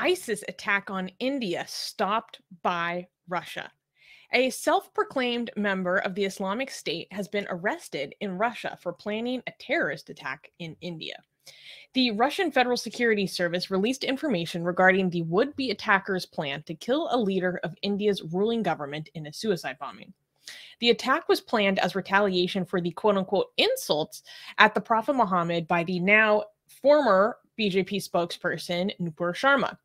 ISIS attack on India stopped by Russia. A self proclaimed member of the Islamic State has been arrested in Russia for planning a terrorist attack in India. The Russian Federal Security Service released information regarding the would be attacker's plan to kill a leader of India's ruling government in a suicide bombing. The attack was planned as retaliation for the quote unquote insults at the Prophet Muhammad by the now former BJP spokesperson Nupur Sharma.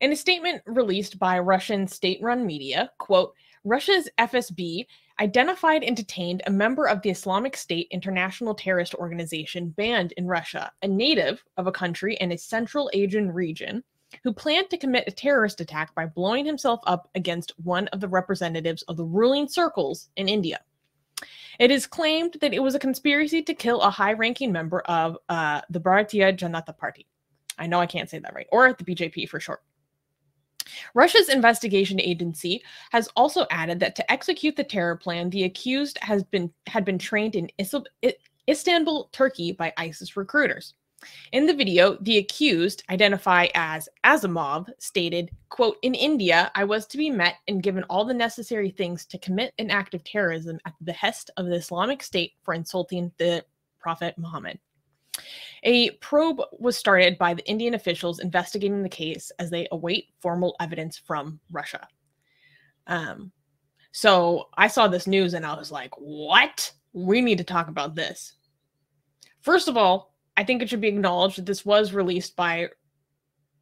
In a statement released by Russian state run media, quote, Russia's FSB identified and detained a member of the Islamic State international terrorist organization banned in Russia, a native of a country in a Central Asian region, who planned to commit a terrorist attack by blowing himself up against one of the representatives of the ruling circles in India. It is claimed that it was a conspiracy to kill a high ranking member of uh, the Bharatiya Janata Party. I know I can't say that right, or at the BJP for short. Russia's investigation agency has also added that to execute the terror plan, the accused has been had been trained in Istanbul, Turkey by ISIS recruiters. In the video, the accused, identified as Azimov, stated, quote, In India, I was to be met and given all the necessary things to commit an act of terrorism at the behest of the Islamic State for insulting the Prophet Muhammad. A probe was started by the Indian officials investigating the case as they await formal evidence from Russia. Um, so I saw this news and I was like, what? We need to talk about this. First of all, I think it should be acknowledged that this was released by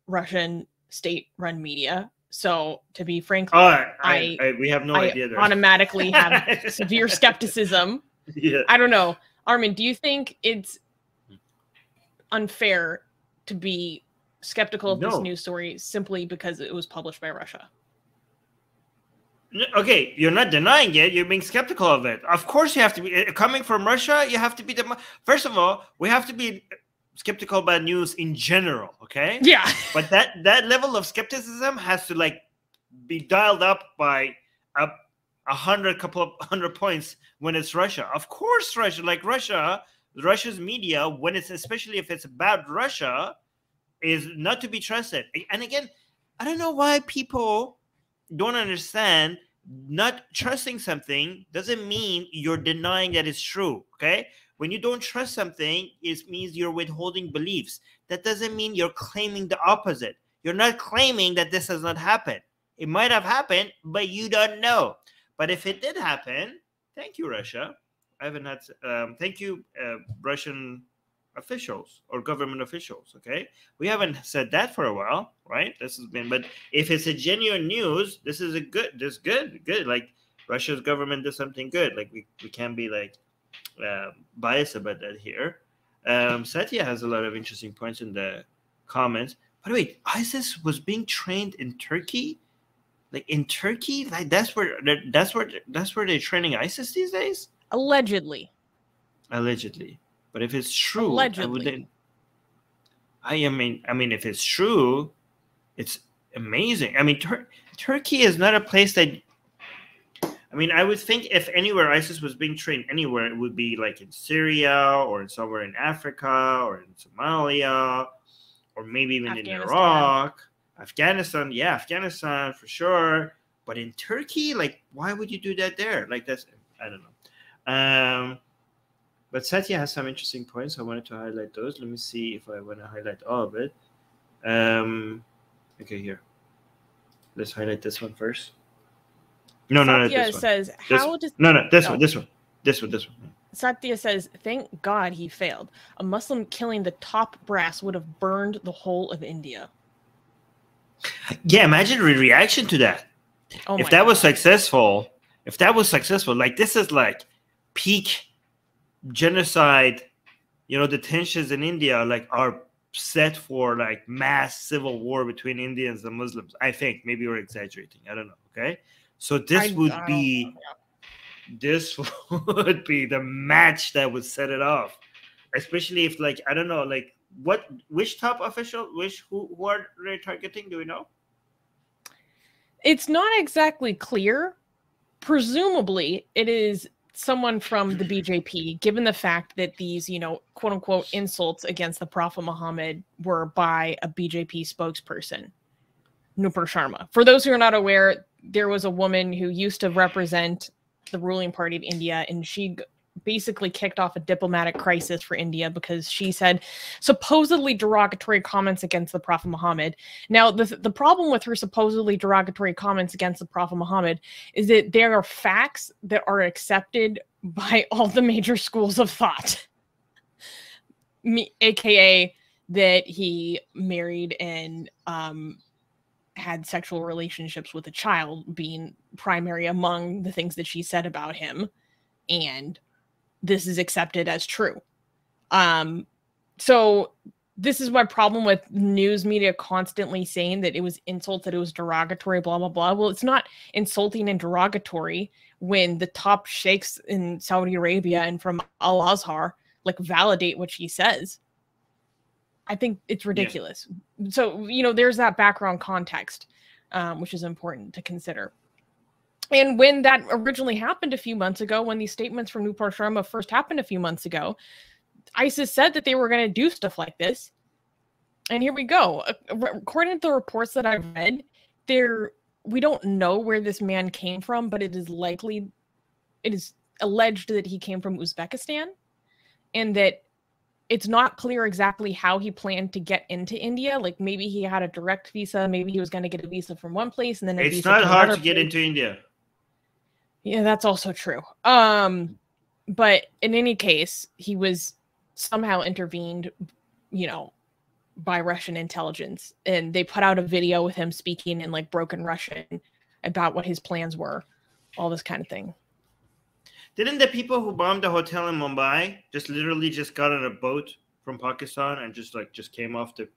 Russian state run media. So, to be frank, oh, I, I, I, we have no I idea. automatically have severe skepticism. Yeah. I don't know. Armin, do you think it's unfair to be skeptical of no. this news story simply because it was published by Russia. Okay, you're not denying it. You're being skeptical of it. Of course, you have to be eh, coming from Russia. You have to be the first of all. We have to be skeptical about news in general. Okay. Yeah. but that that level of skepticism has to like be dialed up by a a hundred couple of hundred points when it's Russia. Of course, Russia, like Russia, Russia's media, when it's especially if it's about Russia, is not to be trusted. And again, I don't know why people don't understand not trusting something doesn't mean you're denying that it's true. Okay. When you don't trust something, it means you're withholding beliefs. That doesn't mean you're claiming the opposite. You're not claiming that this has not happened. It might have happened, but you don't know. But if it did happen, thank you, Russia. I haven't had. Um, thank you, uh, Russian officials or government officials. Okay, we haven't said that for a while, right? This has been, but if it's a genuine news, this is a good. This good, good. Like Russia's government does something good. Like we we can't be like uh, biased about that here. Um, Satya has a lot of interesting points in the comments. By the way, ISIS was being trained in Turkey. Like in Turkey, like that's where that's where that's where they're training ISIS these days. Allegedly. Allegedly. But if it's true, Allegedly. I wouldn't. I mean, I mean, if it's true, it's amazing. I mean, Tur- Turkey is not a place that. I mean, I would think if anywhere ISIS was being trained anywhere, it would be like in Syria or somewhere in Africa or in Somalia or maybe even in Iraq, Afghanistan. Yeah, Afghanistan for sure. But in Turkey, like, why would you do that there? Like, that's I don't know. Um, but Satya has some interesting points. I wanted to highlight those. Let me see if I want to highlight all of it. Um, okay, here. Let's highlight this one first. No, no, no. Satya says, "How does no, no, this no. one, this one, this one, this one." Satya says, "Thank God he failed. A Muslim killing the top brass would have burned the whole of India." Yeah, imagine the reaction to that. Oh if that God. was successful, if that was successful, like this is like peak genocide, you know, the tensions in India like are set for like mass civil war between Indians and Muslims. I think maybe we're exaggerating. I don't know. Okay, so this I, would I be this would be the match that would set it off, especially if like I don't know like what which top official which who, who are they targeting? Do we know? It's not exactly clear. Presumably, it is someone from the BJP, given the fact that these, you know, quote unquote insults against the Prophet Muhammad were by a BJP spokesperson. Nupur Sharma. For those who are not aware, there was a woman who used to represent the ruling party of India, and she basically kicked off a diplomatic crisis for India because she said supposedly derogatory comments against the Prophet Muhammad. Now, the, the problem with her supposedly derogatory comments against the Prophet Muhammad is that there are facts that are accepted by all the major schools of thought, Me, aka that he married and um, had sexual relationships with a child being primary among the things that she said about him and this is accepted as true um so this is my problem with news media constantly saying that it was insult that it was derogatory blah blah blah well it's not insulting and derogatory when the top sheikhs in saudi arabia and from al azhar like validate what she says I think it's ridiculous. Yeah. So, you know, there's that background context, um, which is important to consider. And when that originally happened a few months ago, when these statements from Nupur Sharma first happened a few months ago, ISIS said that they were going to do stuff like this. And here we go. According to the reports that I've read, there we don't know where this man came from, but it is likely, it is alleged that he came from Uzbekistan, and that it's not clear exactly how he planned to get into India. Like maybe he had a direct visa, maybe he was going to get a visa from one place and then it's not hard to get into India. Yeah, that's also true. Um, but in any case, he was somehow intervened, you know, by Russian intelligence, and they put out a video with him speaking in like broken Russian about what his plans were, all this kind of thing. Didn't the people who bombed the hotel in Mumbai just literally just got on a boat from Pakistan and just like just came off the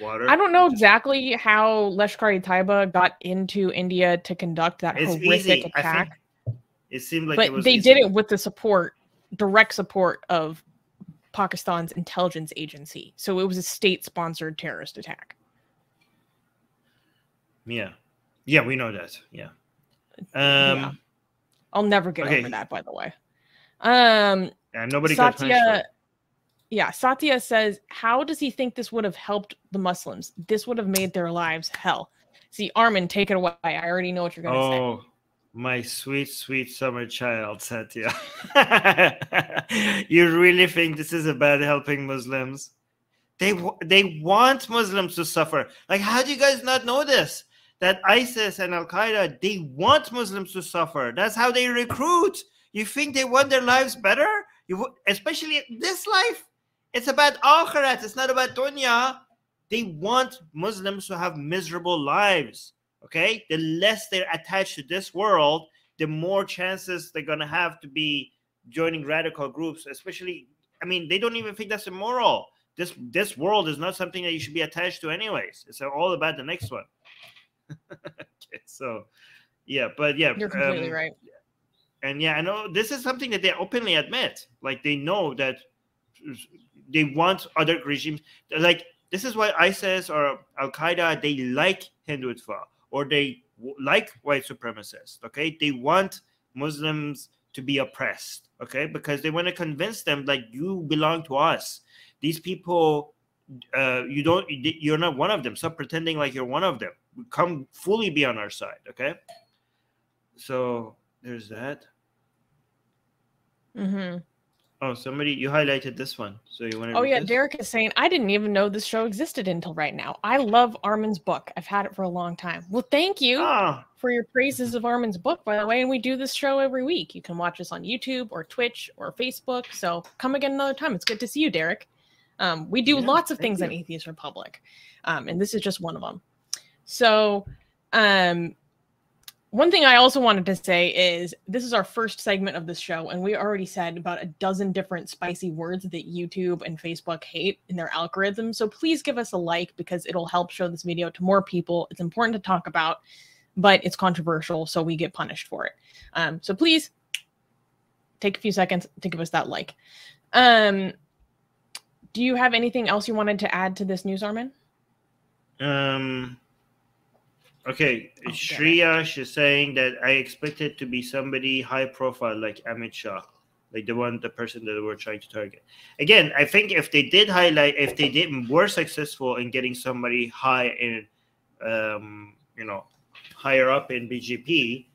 water? I don't know exactly how Lashkar-e-Taiba got into India to conduct that it's horrific easy. attack. It seemed like but they easy. did it with the support, direct support of Pakistan's intelligence agency. So it was a state-sponsored terrorist attack. Yeah, yeah, we know that. Yeah. Um, yeah. I'll never get okay. over that, by the way. Um, yeah, nobody Satya, yeah, Satya says, How does he think this would have helped the Muslims? This would have made their lives hell. See, Armin, take it away. I already know what you're going to say. oh, say. My sweet, sweet summer child, Satya. you really think this is about helping Muslims? They they want Muslims to suffer. Like, how do you guys not know this? that ISIS and Al Qaeda they want Muslims to suffer. That's how they recruit. You think they want their lives better? You especially this life. It's about akhirat. It's not about dunya. They want Muslims to have miserable lives. Okay, the less they're attached to this world, the more chances they're gonna have to be joining radical groups. Especially, I mean, they don't even think that's immoral. This this world is not something that you should be attached to, anyways. It's all about the next one. okay, so yeah, but yeah, you're completely um, right. And yeah, I know this is something that they openly admit. Like they know that they want other regimes. Like this is why ISIS or Al Qaeda they like Hindutva or they like white supremacists. Okay, they want Muslims to be oppressed. Okay, because they want to convince them like you belong to us. These people, uh, you don't. You're not one of them. Stop pretending like you're one of them come fully be on our side. Okay. So there's that. Mm-hmm. Oh, somebody you highlighted this one, so you want to? Oh yeah, this? Derek is saying I didn't even know this show existed until right now. I love Armin's book. I've had it for a long time. Well, thank you ah. for your praises of Armin's book, by the way. And we do this show every week. You can watch us on YouTube or Twitch or Facebook. So come again another time. It's good to see you, Derek. Um, we do yeah, lots of things you. on Atheist Republic, um, and this is just one of them. So, um, one thing I also wanted to say is this is our first segment of this show, and we already said about a dozen different spicy words that YouTube and Facebook hate in their algorithm. So please give us a like because it'll help show this video to more people. It's important to talk about, but it's controversial, so we get punished for it. Um, so please take a few seconds to give us that like. Um, do you have anything else you wanted to add to this news, Armin? Um, Okay, oh, she's saying that I expected to be somebody high profile like Amit Shah, like the one, the person that we're trying to target. Again, I think if they did highlight, if they didn't were successful in getting somebody high in um, you know, higher up in BJP,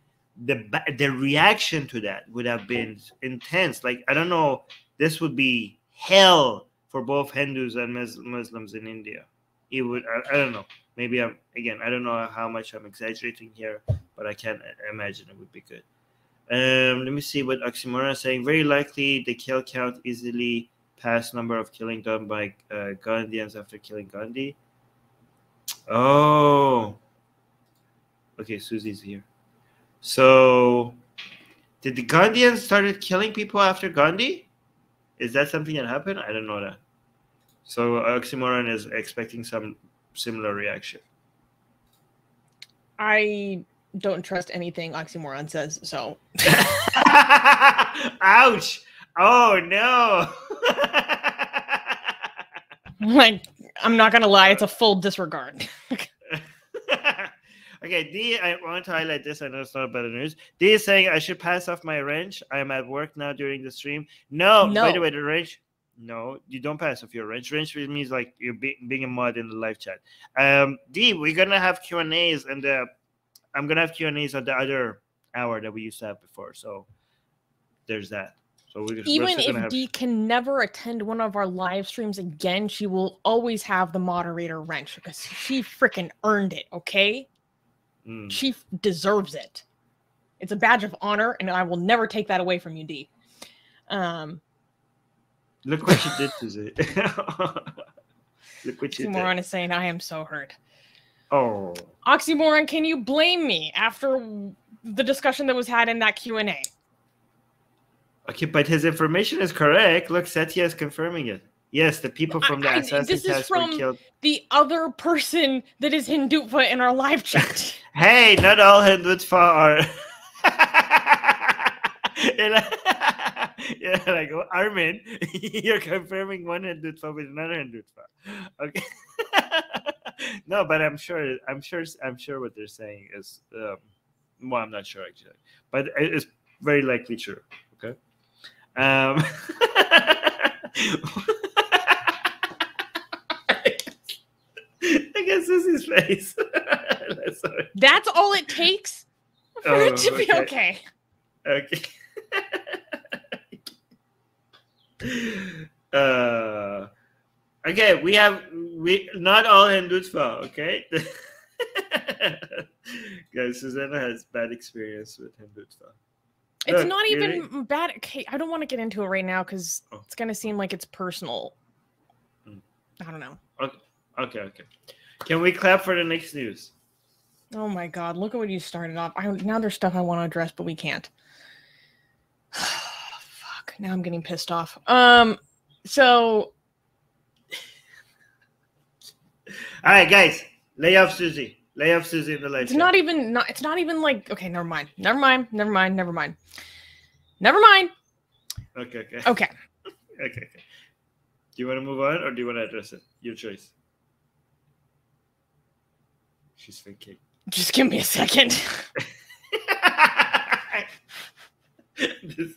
the the reaction to that would have been intense. Like I don't know, this would be hell for both Hindus and Mus- Muslims in India. It would. I, I don't know. Maybe I'm again. I don't know how much I'm exaggerating here, but I can't imagine it would be good. Um, let me see what Oxymoron is saying. Very likely, the kill count easily passed number of killing done by uh, Gandhians after killing Gandhi. Oh, okay. Susie's here. So, did the Gandhians started killing people after Gandhi? Is that something that happened? I don't know that. So Oxymoron is expecting some similar reaction. I don't trust anything Oxymoron says, so Ouch! Oh no! like I'm not gonna lie, it's a full disregard. okay, D, I want to highlight this. I know it's not better news. D is saying I should pass off my wrench. I am at work now during the stream. No, by the way, the wrench. No, you don't pass off your wrench. Wrench means like you're be- being a mod in the live chat. Um, D, we're gonna have Q and A's, and uh, I'm gonna have Q and A's on the other hour that we used to have before. So there's that. So we're, we're Even if have. Dee can never attend one of our live streams again, she will always have the moderator wrench because she freaking earned it, okay? Mm. She f- deserves it. It's a badge of honor, and I will never take that away from you, D. Um, Look what you did to it. Look what you did. Is saying, I am so hurt. Oh. Oxymoron, can you blame me after the discussion that was had in that Q&A? Okay, but his information is correct. Look, Satya is confirming it. Yes, the people from the I- I- assassin this is test were killed. The other person that is Hindutva in our live chat. Hey, not all Hindutva are. Yeah, like oh, Armin, you're confirming one Hindutva with another Hindutva. Okay. no, but I'm sure. I'm sure. I'm sure what they're saying is. Um, well, I'm not sure actually, but it's very likely true. Okay. Um. I guess this is face. That's sorry. That's all it takes for Oh, it to be okay. okay. Okay. uh, okay, we have we not all Hindutva. Okay, guys, Susanna has bad experience with Hindutva. It's Look, not even bad. Okay, I don't want to get into it right now because Oh. it's gonna seem like it's personal. Mm. I don't know. Okay, okay, okay. Can we clap for the next news? Oh my god, look at what you started off. I, now there's stuff I want to address, but we can't. Now I'm getting pissed off. Um. So All right, guys, lay off Susie. Lay off Susie in the it's chat. not even. Not. It's not even like. Okay, never mind. Never mind. Never mind. Never mind. Never mind. Okay, okay, Okay. okay, okay. Do you want to move on or do you want to address it? Your choice. She's thinking. Just give me a second. This-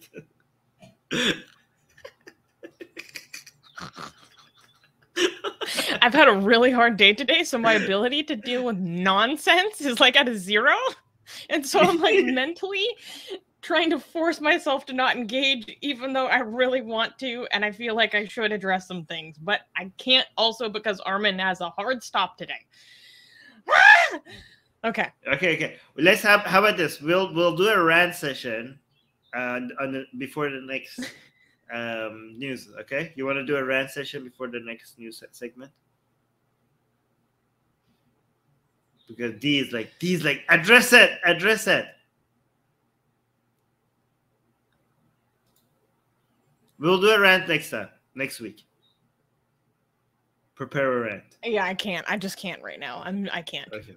I've had a really hard day today, so my ability to deal with nonsense is like at a zero. And so I'm like mentally trying to force myself to not engage, even though I really want to. And I feel like I should address some things, but I can't also because Armin has a hard stop today. Ah! okay. okay, okay. Let's have. How about this? We'll we'll do a rant session, uh, on the, before the next um, news. Okay, you want to do a rant session before the next news segment? Because D is like D is like address it, address it. We'll do a rant next time, next week. Prepare a rant. Yeah, I can't. I just can't right now. I'm I can't. Okay.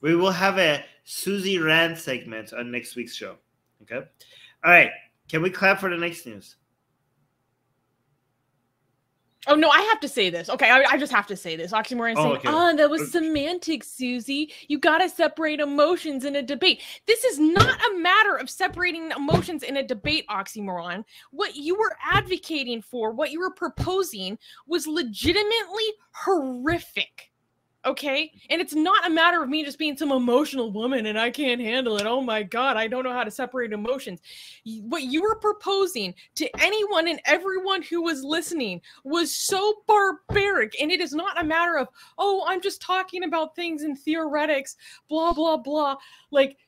We will have a Susie rant segment on next week's show. Okay. All right. Can we clap for the next news? Oh no, I have to say this. Okay, I, I just have to say this. Oxymoron Oh, saying, okay. "Ah, that was Okay. semantics, Susie. You gotta separate emotions in a debate. This is not a matter of separating emotions in a debate, Oxymoron. What you were advocating for, what you were proposing, was legitimately horrific. Okay. And it's not a matter of me just being some emotional woman and I can't handle it. Oh my God, I don't know how to separate emotions. What you were proposing to anyone and everyone who was listening was so barbaric. And it is not a matter of, oh, I'm just talking about things in theoretics, blah, blah, blah. Like,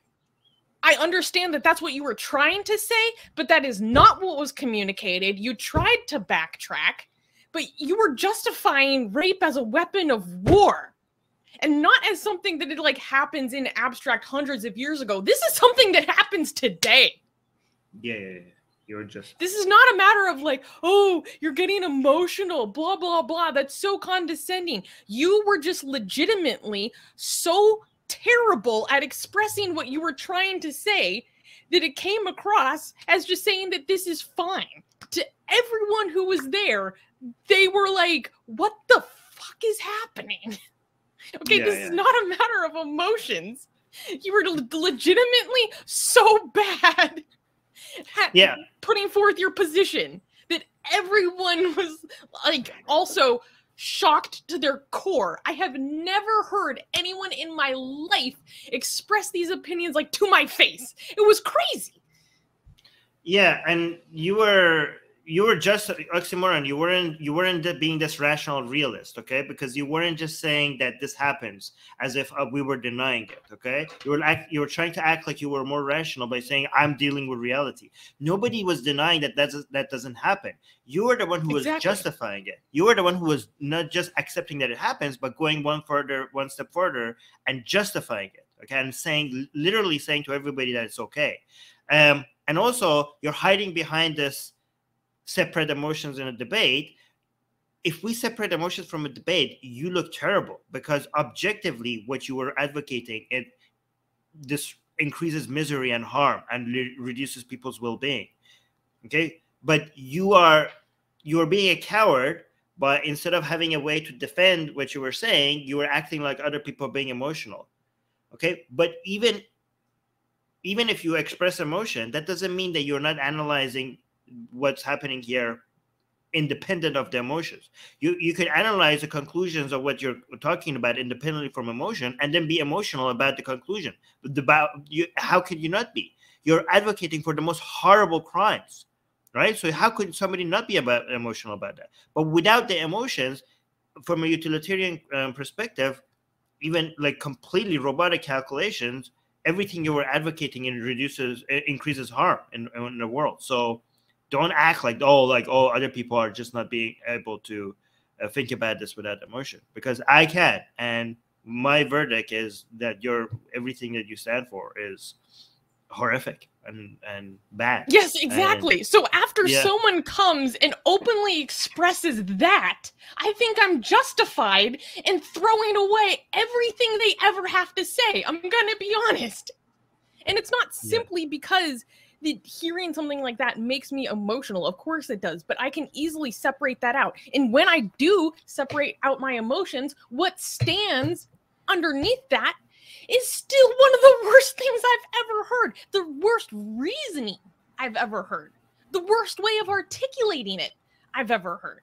I understand that that's what you were trying to say, but that is not what was communicated. You tried to backtrack, but you were justifying rape as a weapon of war and not as something that it like happens in abstract hundreds of years ago. This is something that happens today. Yeah, yeah, yeah. You're just This is not a matter of like, oh, you're getting emotional, blah blah blah. That's so condescending. You were just legitimately so terrible at expressing what you were trying to say that it came across as just saying that this is fine. To everyone who was there, they were like, what the fuck is happening? Okay, Yeah, this yeah. is not a matter of emotions. You were legitimately so bad at Yeah. putting forth your position that everyone was like also shocked to their core. I have never heard anyone in my life express these opinions like to my face. It was crazy. Yeah, and you were you were just oxymoron. You weren't you weren't being this rational realist, okay? Because you weren't just saying that this happens as if uh, we were denying it, okay? You were act, you were trying to act like you were more rational by saying I'm dealing with reality. Nobody was denying that that's, that doesn't happen. You were the one who was Exactly. justifying it. You were the one who was not just accepting that it happens, but going one further, one step further, and justifying it, okay? And saying literally saying to everybody that it's okay. Um, and also you're hiding behind this separate emotions in a debate if we separate emotions from a debate you look terrible because objectively what you were advocating it this increases misery and harm and reduces people's well-being okay? But you are you are being a coward but instead of having a way to defend what you were saying you were acting like other people being emotional okay? But even even if you express emotion that doesn't mean that you're not analyzing what's happening here independent of the emotions. You you could analyze the conclusions of what you're talking about independently from emotion and then be emotional about the conclusion. But about you how could you not be? You're advocating for the most horrible crimes right? So how could somebody not be about emotional about that? But without the emotions from a utilitarian um, perspective even like completely robotic calculations everything you were advocating in reduces increases harm in, in the world. So don't act like oh like oh other people are just not being able to uh, think about this without emotion because i can and my verdict is that your everything that you stand for is horrific and and bad Yes, exactly. so after yeah. someone comes and openly expresses that, I think I'm justified in throwing away everything they ever have to say. I'm going to be honest. And it's not Yeah. simply because the hearing something like that makes me emotional. Of course it does, but I can easily separate that out. And when I do separate out my emotions, what stands underneath that is still one of the worst things I've ever heard. The worst reasoning I've ever heard. The worst way of articulating it I've ever heard.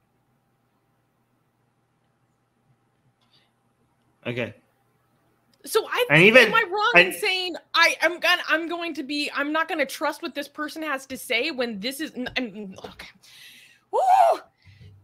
okay So I And even- am I wrong I- in saying I am gonna I'm going to be I'm not gonna trust what this person has to say when this is I'm, okay. Woo!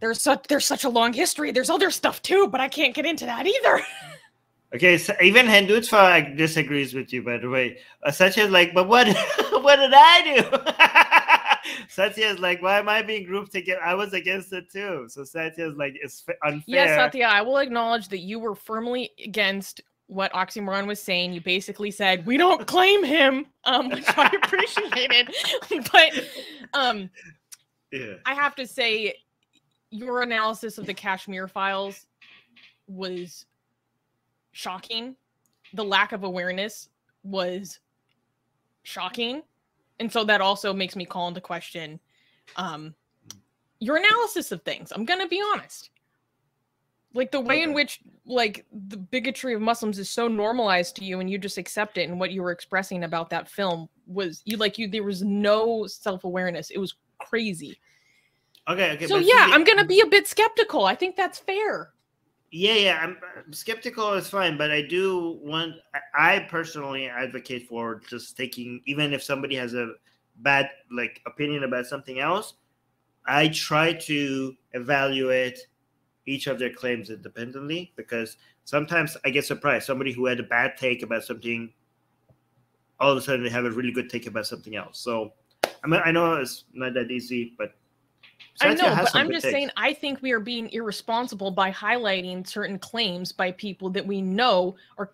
There's such there's such a long history. There's other stuff too, but I can't get into that either. okay so even Hindutva disagrees with you by the way uh, satya is like but what what did i do satya is like why am i being grouped together i was against it too so satya is like it's unfair Yes, Satya, I will acknowledge that you were firmly against what Oxymoron was saying. You basically said, we don't claim him, um, which I appreciated. but um, yeah I have to say, your analysis of the Kashmir files was shocking. The lack of awareness was shocking. And so that also makes me call into question um, your analysis of things. I'm going to be honest. Like the way in which like the bigotry of Muslims is so normalized to you and you just accept it and what you were expressing about that film was you like you there was no self-awareness. It was crazy. okay okay So yeah, see, I'm gonna be a bit skeptical. I think that's fair. Yeah, yeah, I'm, I'm skeptical is fine, but I do want. I, I personally advocate for just taking, even if somebody has a bad like opinion about something else, I try to evaluate each of their claims independently because sometimes I get surprised. Somebody who had a bad take about something, all of a sudden they have a really good take about something else. So I mean, I know it's not that easy, but I know, but I'm just takes. saying, I think we are being irresponsible by highlighting certain claims by people that we know are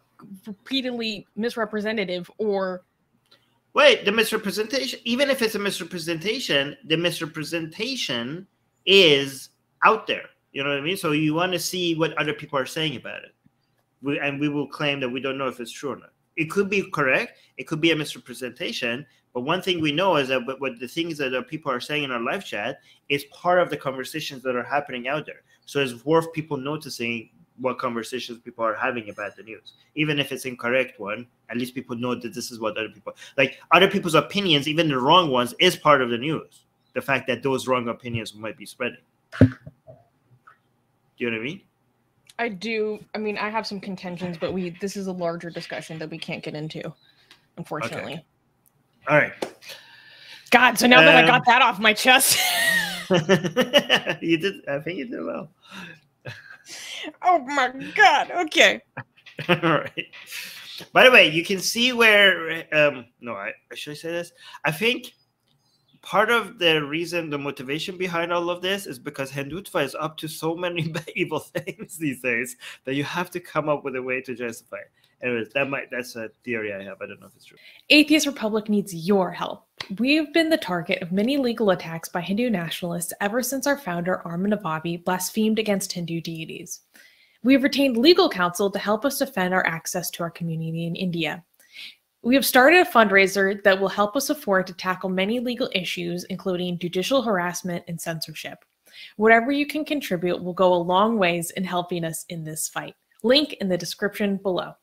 repeatedly misrepresentative or. Wait, the misrepresentation, even if it's a misrepresentation, the misrepresentation is out there. You know what I mean? So you want to see what other people are saying about it. We, and we will claim that we don't know if it's true or not. It could be correct. It could be a misrepresentation, but one thing we know is that what the things that people are saying in our live chat is part of the conversations that are happening out there. So it's worth people noticing what conversations people are having about the news. Even if it's incorrect one, at least people know that this is what other people like other people's opinions, even the wrong ones, is part of the news. The fact that those wrong opinions might be spreading. Do you know what I mean? I do. I mean, I have some contentions, but we this is a larger discussion that we can't get into, unfortunately. Okay. All right. God, so now um, that I got um, that off my chest. you did I think you did well. oh my god. Okay. All right. By the way, you can see where um no, I should I say this? I think part of the reason, the motivation behind all of this is because Hindutva is up to so many evil things these days that you have to come up with a way to justify it. Anyways, that might that's a theory I have. I don't know if it's true. Atheist Republic needs your help. We've been the target of many legal attacks by Hindu nationalists ever since our founder Armin Navabi blasphemed against Hindu deities. We have retained legal counsel to help us defend our access to our community in India. We have started a fundraiser that will help us afford to tackle many legal issues, including judicial harassment and censorship. Whatever you can contribute will go a long ways in helping us in this fight. Link in the description below.